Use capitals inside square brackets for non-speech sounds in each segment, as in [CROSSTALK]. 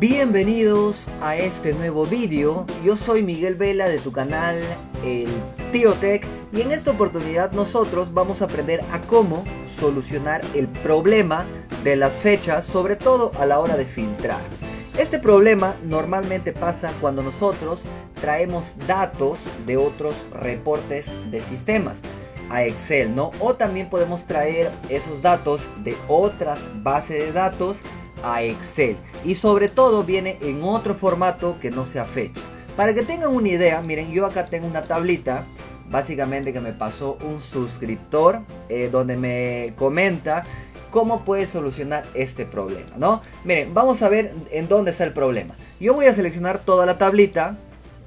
Bienvenidos a este nuevo vídeo, yo soy Miguel Vela de tu canal El Tío Tech y en esta oportunidad nosotros vamos a aprender a cómo solucionar el problema de las fechas, sobre todo a la hora de filtrar. Este problema normalmente pasa cuando nosotros traemos datos de otros reportes de sistemas a Excel, ¿no? O también podemos traer esos datos de otras bases de datos a Excel. Y sobre todo viene en otro formato que no sea fecha. Para que tengan una idea, miren, yo acá tengo una tablita básicamente que me pasó un suscriptor eh, donde me comenta cómo puede solucionar este problema, ¿no? Miren, vamos a ver en dónde está el problema. Yo voy a seleccionar toda la tablita,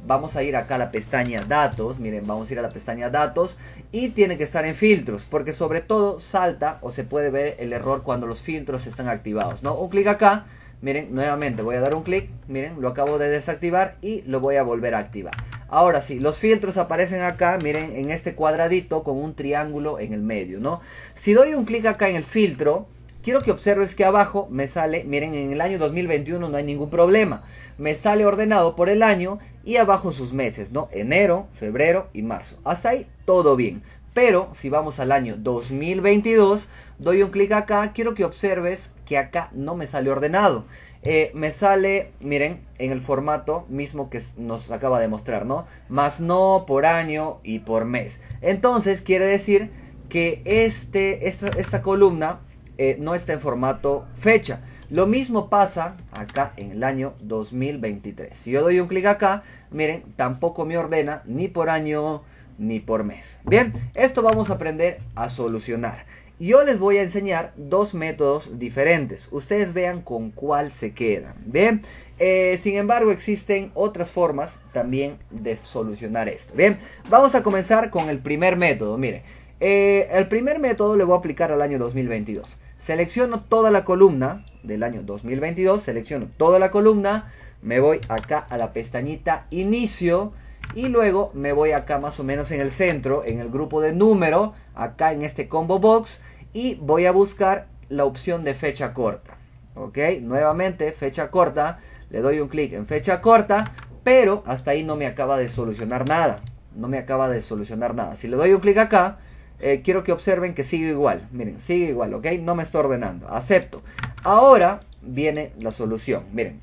vamos a ir acá a la pestaña datos, miren, vamos a ir a la pestaña datos y tiene que estar en filtros, porque sobre todo salta o se puede ver el error cuando los filtros están activados, ¿no? Un clic acá, miren, nuevamente voy a dar un clic, miren, lo acabo de desactivar y lo voy a volver a activar. Ahora sí, los filtros aparecen acá, miren, en este cuadradito con un triángulo en el medio, ¿no? Si doy un clic acá en el filtro, quiero que observes que abajo me sale, miren, en el año 2021 no hay ningún problema. Me sale ordenado por el año y abajo sus meses, ¿no? Enero, febrero y marzo. Hasta ahí todo bien. Pero si vamos al año 2022, doy un clic acá, quiero que observes que acá no me sale ordenado. Eh, me sale, miren, en el formato mismo que nos acaba de mostrar, ¿no? Más no por año y por mes. Entonces quiere decir que este, esta, esta columna eh, no está en formato fecha. Lo mismo pasa acá en el año 2023. Si yo doy un clic acá, miren, tampoco me ordena ni por año ni por mes. Bien, esto vamos a aprender a solucionar. Yo les voy a enseñar dos métodos diferentes. Ustedes vean con cuál se quedan. Bien, eh, sin embargo existen otras formas también de solucionar esto. Bien, vamos a comenzar con el primer método. Miren, eh, el primer método le voy a aplicar al año 2022. Selecciono toda la columna del año 2022, selecciono toda la columna, me voy acá a la pestañita inicio y luego me voy acá más o menos en el centro, en el grupo de número, acá en este combo box y voy a buscar la opción de fecha corta. Ok, nuevamente fecha corta, le doy un clic en fecha corta, pero hasta ahí no me acaba de solucionar nada. No me acaba de solucionar nada. Si le doy un clic acá, eh, quiero que observen que sigue igual. Miren, sigue igual, ¿ok? No me está ordenando. Acepto. Ahora viene la solución. Miren,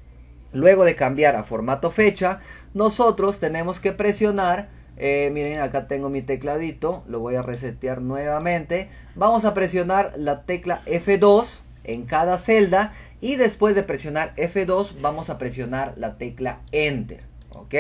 luego de cambiar a formato fecha, nosotros tenemos que presionar. Eh, miren, acá tengo mi tecladito. Lo voy a resetear nuevamente. Vamos a presionar la tecla F2 en cada celda. Y después de presionar F2, vamos a presionar la tecla Enter. ¿Ok?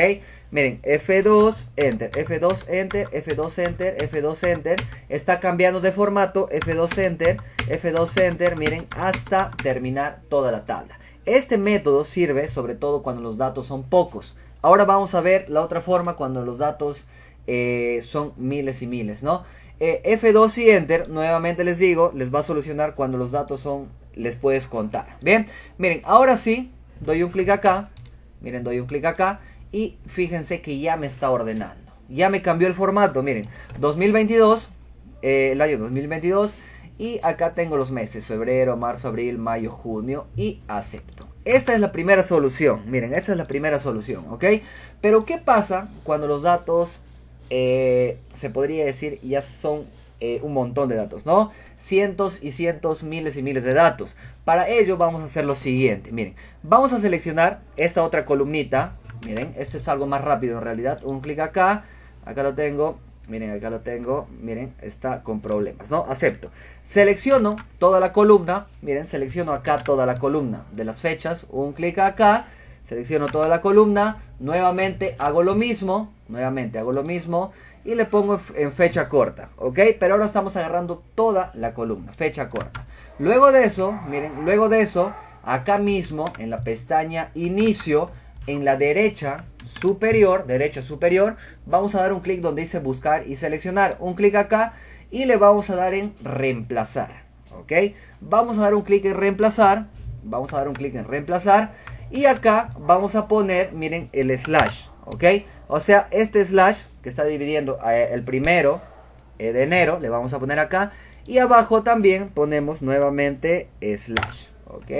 Miren, F2, Enter, F2, Enter, F2, Enter, F2, Enter. Está cambiando de formato, F2, Enter, F2, Enter, miren, hasta terminar toda la tabla. Este método sirve sobre todo cuando los datos son pocos. Ahora vamos a ver la otra forma cuando los datos eh, son miles y miles, ¿no? Eh, F2 y Enter, nuevamente les digo, les va a solucionar cuando los datos son, les puedes contar. Bien, miren, ahora sí, doy un clic acá, miren, doy un clic acá y fíjense que ya me está ordenando. Ya me cambió el formato, miren, 2022, eh, el año 2022 y acá tengo los meses, febrero, marzo, abril, mayo, junio y acepto. Esta es la primera solución, miren, esta es la primera solución, ¿ok? Pero ¿qué pasa cuando los datos, eh, se podría decir, ya son eh, un montón de datos, ¿no? Cientos y cientos, miles y miles de datos. Para ello vamos a hacer lo siguiente, miren, vamos a seleccionar esta otra columnita, Miren, este es algo más rápido en realidad. Un clic acá, acá lo tengo. Miren, acá lo tengo. Miren, está con problemas, ¿no? Acepto. Selecciono toda la columna. Miren, selecciono acá toda la columna de las fechas. Un clic acá. Selecciono toda la columna. Nuevamente hago lo mismo. Nuevamente hago lo mismo. Y le pongo en fecha corta, ¿ok? Pero ahora estamos agarrando toda la columna, fecha corta. Luego de eso, miren, luego de eso, acá mismo en la pestaña inicio, en la derecha superior, derecha superior, vamos a dar un clic donde dice buscar y seleccionar. Un clic acá y le vamos a dar en reemplazar. ¿Ok? Vamos a dar un clic en reemplazar. Vamos a dar un clic en reemplazar. Y acá vamos a poner, miren, el slash. ¿Ok? O sea, este slash que está dividiendo eh, el primero eh, de enero, le vamos a poner acá. Y abajo también ponemos nuevamente slash. Ok,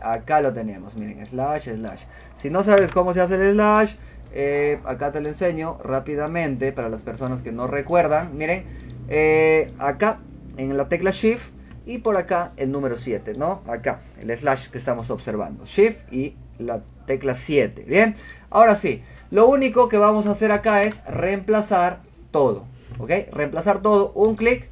acá lo tenemos, miren, slash, slash. Si no sabes cómo se hace el slash, eh, acá te lo enseño rápidamente para las personas que no recuerdan. Miren, eh, acá en la tecla Shift y por acá el número 7, ¿no? Acá, el slash que estamos observando. Shift y la tecla 7, ¿bien? Ahora sí, lo único que vamos a hacer acá es reemplazar todo, ¿ok? Reemplazar todo, un clic,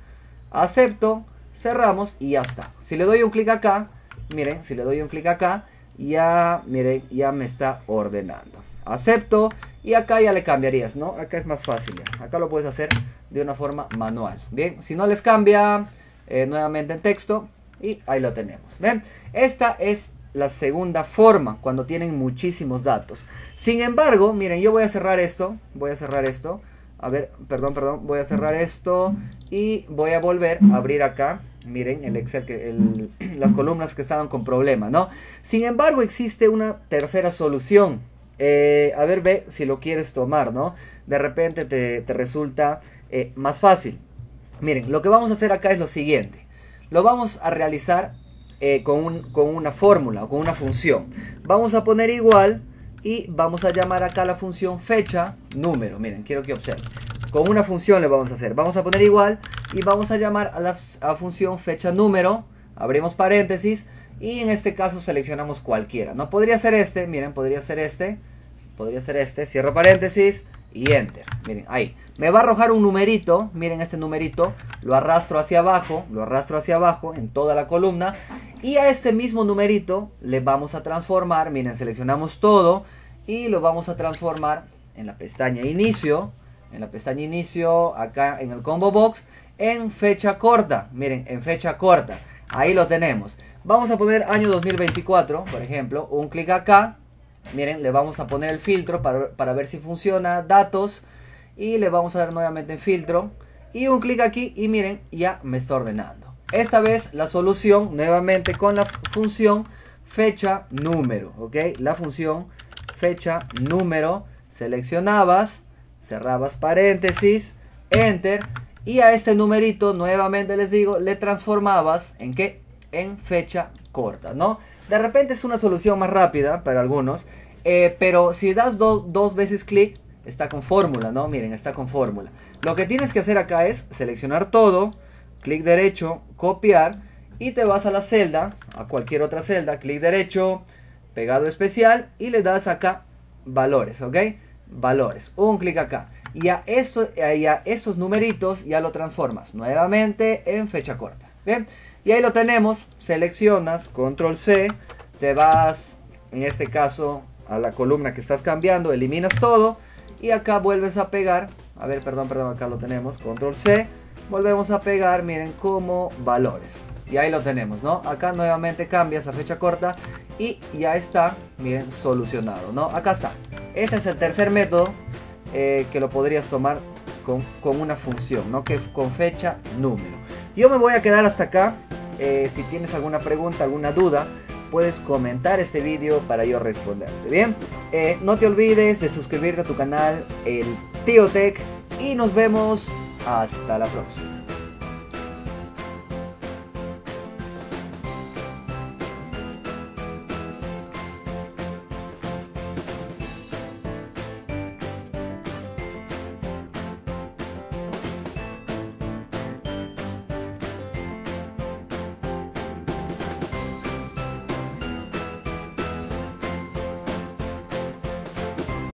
acepto, cerramos y ya está. Si le doy un clic acá, miren, si le doy un clic acá, ya, miren, ya me está ordenando. Acepto y acá ya le cambiarías, ¿no? Acá es más fácil, acá lo puedes hacer de una forma manual. Bien, si no les cambia, eh, nuevamente en texto y ahí lo tenemos. ¿Ven? Esta es la segunda forma cuando tienen muchísimos datos. Sin embargo, miren, yo voy a cerrar esto, voy a cerrar esto. A ver, perdón, perdón, voy a cerrar esto y voy a volver a abrir acá. Miren, el Excel, que [CLEARS THROAT] las columnas que estaban con problema, ¿no? Sin embargo, existe una tercera solución. Eh, a ver, ve si lo quieres tomar, ¿no? De repente te, resulta eh, más fácil. Miren, lo que vamos a hacer acá es lo siguiente. Lo vamos a realizar eh, con, una fórmula o con una función. Vamos a poner igual y vamos a llamar acá la función fecha número. Miren, quiero que observen. Con una función le vamos a hacer. Vamos a poner igual y vamos a llamar a la función fecha número. Abrimos paréntesis y en este caso seleccionamos cualquiera. No podría ser este, miren, podría ser este. Podría ser este. Cierro paréntesis y enter. Miren, ahí. Me va a arrojar un numerito. Miren este numerito. Lo arrastro hacia abajo. Lo arrastro hacia abajo en toda la columna. Y a este mismo numerito le vamos a transformar. Miren, seleccionamos todo. Y lo vamos a transformar en la pestaña inicio. En la pestaña inicio, acá en el combo box. En fecha corta. Miren, en fecha corta. Ahí lo tenemos. Vamos a poner año 2024, por ejemplo. Un clic acá Miren, le vamos a poner el filtro para, ver si funciona. Datos. Y le vamos a dar nuevamente en filtro. Y un clic aquí y miren, ya me está ordenando. Esta vez la solución nuevamente con la función fecha número. ¿Ok? La función fecha número. Seleccionabas, cerrabas paréntesis, enter. Y a este numerito, nuevamente les digo, le transformabas en qué? En fecha corta, ¿no? De repente es una solución más rápida para algunos, eh, pero si das dos veces clic, está con fórmula, ¿no? Miren, está con fórmula. Lo que tienes que hacer acá es seleccionar todo, clic derecho, copiar y te vas a la celda, a cualquier otra celda, clic derecho, pegado especial y le das acá valores, ¿ok? Valores, un clic acá. Y a, esto, y a estos numeritos ya lo transformas nuevamente en fecha corta. Bien, y ahí lo tenemos, seleccionas, control C, te vas, en este caso, a la columna que estás cambiando, eliminas todo y acá vuelves a pegar, a ver, perdón, perdón, acá lo tenemos, control C, volvemos a pegar, miren, como valores. Y ahí lo tenemos, ¿no? Acá nuevamente cambias a fecha corta y ya está, bien, solucionado, ¿no? Acá está. Este es el tercer método eh, que lo podrías tomar con, una función, ¿no? Que con fecha, número. Yo me voy a quedar hasta acá. Eh, si tienes alguna pregunta, alguna duda, puedes comentar este vídeo para yo responderte. Bien, eh, no te olvides de suscribirte a tu canal, el Tío Tech, y nos vemos hasta la próxima.